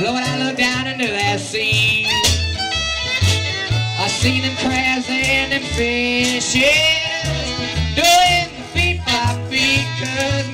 Lord, I look down into that sea. I see them crabs and them fishes doing feet by feet, cause